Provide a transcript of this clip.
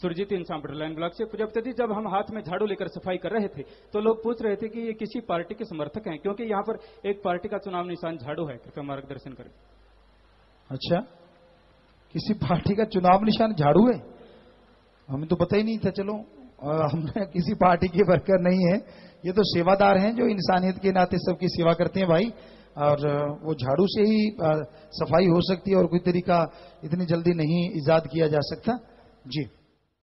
सुरजीत इंसान बटरलाइन ब्लॉक से प्रजापति जब हम हाथ में झाड़ू लेकर सफ़ाई कर रहे थे तो लोग पूछ रहे थे कि ये किसी पार्टी के समर्थक हैं, क्योंकि यहाँ पर एक पार्टी का चुनाव निशान झाड़ू है। कृपया मार्गदर्शन करें। अच्छा किसी पार्टी का चुनाव निशान झाड़ू है? हमें तो पता ही नहीं था, चलो हमने किसी पार्टी के वर्कर नहीं है। ये तो सेवादार हैं जो इंसानियत के नाते सबकी सेवा करते हैं भाई, और वो झाड़ू से ही सफ़ाई हो सकती है और कोई तरीका इतनी जल्दी नहीं ईजाद किया जा सकता। जी।